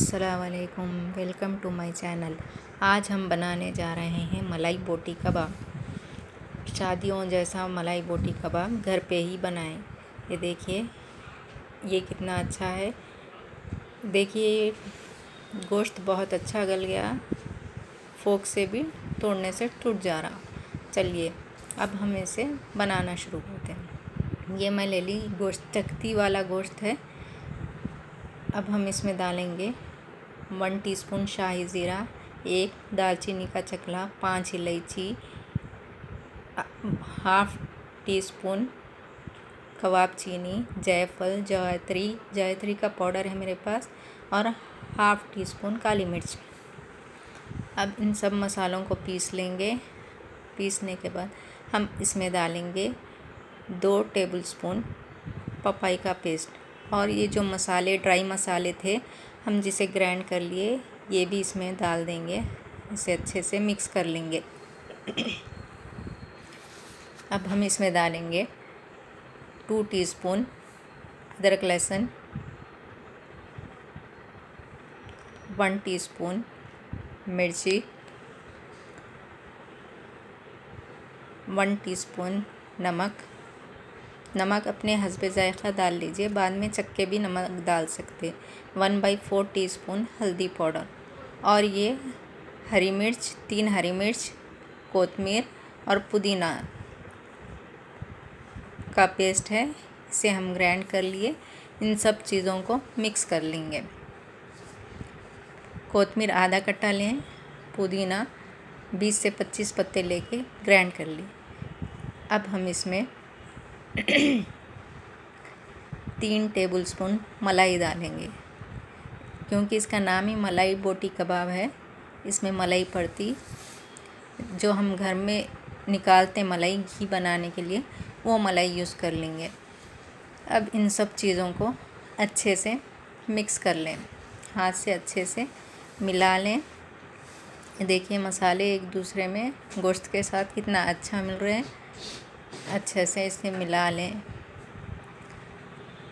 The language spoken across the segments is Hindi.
असलकुम वेलकम टू माय चैनल। आज हम बनाने जा रहे हैं मलाई बोटी कबाब। शादियों जैसा मलाई बोटी कबाब घर पे ही बनाएँ। ये देखिए, ये कितना अच्छा है। देखिए गोश्त बहुत अच्छा गल गया। फोक से भी तोड़ने से टूट जा रहा। चलिए, अब हम इसे बनाना शुरू करते हैं। ये मैं ले ली, गोश्त, चकती वाला गोश्त है। अब हम इसमें डालेंगे वन टीस्पून शाही ज़ीरा, एक दालचीनी का चकला, पाँच इलायची हाफ़ टी स्पून कबाब चीनी, जायफल, जायत्री जायत्री का पाउडर है मेरे पास, और हाफ़ टी स्पून काली मिर्च। अब इन सब मसालों को पीस लेंगे। पीसने के बाद हम इसमें डालेंगे दो टेबलस्पून पपाई का पेस्ट। और ये जो मसाले, ड्राई मसाले थे हम जिसे ग्राइंड कर लिए, ये भी इसमें डाल देंगे। इसे अच्छे से मिक्स कर लेंगे। अब हम इसमें डालेंगे टू टीस्पून अदरक लहसुन, वन टीस्पून मिर्ची, वन टीस्पून नमक नमक अपने हसब ज़ायक़ा डाल लीजिए, बाद में चक्के भी नमक डाल सकते one by four teaspoon हल्दी पाउडर। और ये हरी मिर्च, तीन हरी मिर्च कोतमीर और पुदीना का पेस्ट है, इसे हम ग्राइंड कर लिए। इन सब चीज़ों को मिक्स कर लेंगे। कोतमीर आधा कट्टा लें, पुदीना बीस से पच्चीस पत्ते लेके ग्राइंड कर लिए अब हम इसमें तीन टेबलस्पून मलाई डालेंगे, क्योंकि इसका नाम ही मलाई बोटी कबाब है। इसमें मलाई पड़ती, जो हम घर में निकालते मलाई घी बनाने के लिए, वो मलाई यूज़ कर लेंगे। अब इन सब चीज़ों को अच्छे से मिक्स कर लें। हाथ से अच्छे से मिला लें। देखिए मसाले एक दूसरे में गोश्त के साथ कितना अच्छा मिल रहे हैं। अच्छे से इसे मिला लें।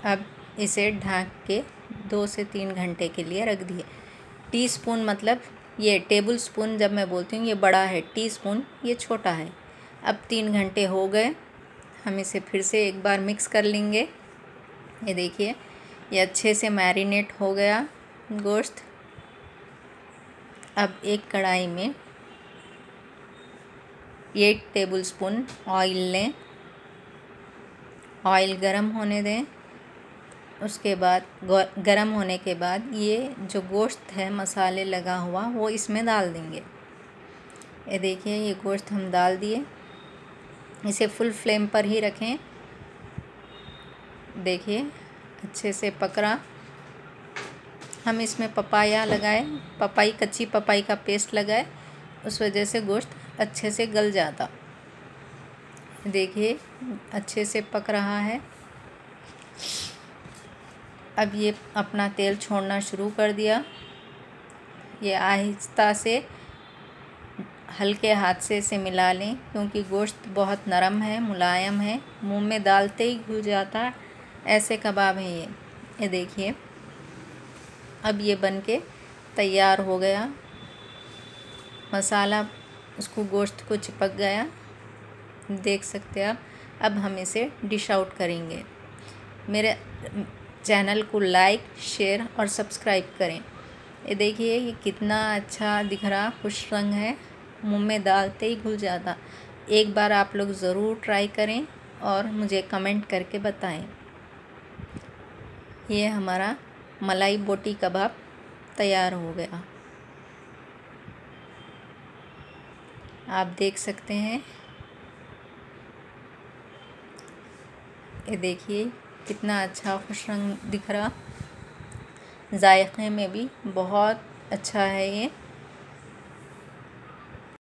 अब इसे ढाँक के दो से तीन घंटे के लिए रख दिए। टी स्पून मतलब ये टेबल स्पून जब मैं बोलती हूँ, ये बड़ा है टी स्पून ये छोटा है। अब तीन घंटे हो गए, हम इसे फिर से एक बार मिक्स कर लेंगे। ये देखिए, ये अच्छे से मैरिनेट हो गया गोश्त। अब एक कढ़ाई में एक टेबल स्पून ऑयल लें। ऑयल गरम होने दें। उसके बाद गरम होने के बाद ये जो गोश्त है, मसाले लगा हुआ, वो इसमें डाल देंगे। ये देखिए, ये गोश्त हम डाल दिए। इसे फुल फ्लेम पर ही रखें। देखिए, अच्छे से पकड़ा हम इसमें पपाया लगाए। पपाई, कच्ची पपाई का पेस्ट लगाए। उस वजह से गोश्त अच्छे से गल जाता। देखिए, अच्छे से पक रहा है। अब ये अपना तेल छोड़ना शुरू कर दिया। ये आहिस्ता से हल्के हाथ से इसे मिला लें, क्योंकि गोश्त बहुत नरम है, मुलायम है। मुँह में डालते ही घुल जाता, ऐसे कबाब हैं ये। ये देखिए, अब ये बन के तैयार हो गया। मसाला उसको गोश्त को चिपक गया। देख सकते हैं आप। अब हम इसे डिश आउट करेंगे। मेरे चैनल को लाइक शेयर और सब्सक्राइब करें। ये देखिए, ये कितना अच्छा दिख रहा, खुश रंग है। मुँह में डालते ही घुल जाता। एक बार आप लोग ज़रूर ट्राई करें और मुझे कमेंट करके बताएँ। ये हमारा मलाई बोटी कबाब तैयार हो गया। आप देख सकते हैं ये देखिए, कितना अच्छा खुश रंग दिख रहा। जायक़े में भी बहुत अच्छा है ये।